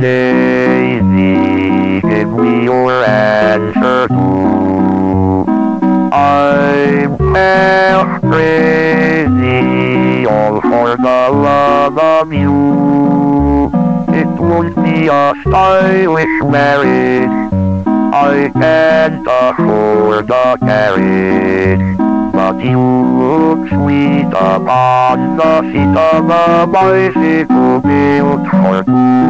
Daisy, give me your answer too. I'm half crazy, all for the love of you. It would be a stylish marriage. I can't afford a carriage, but you look sweet upon the seat of a bicycle built for two.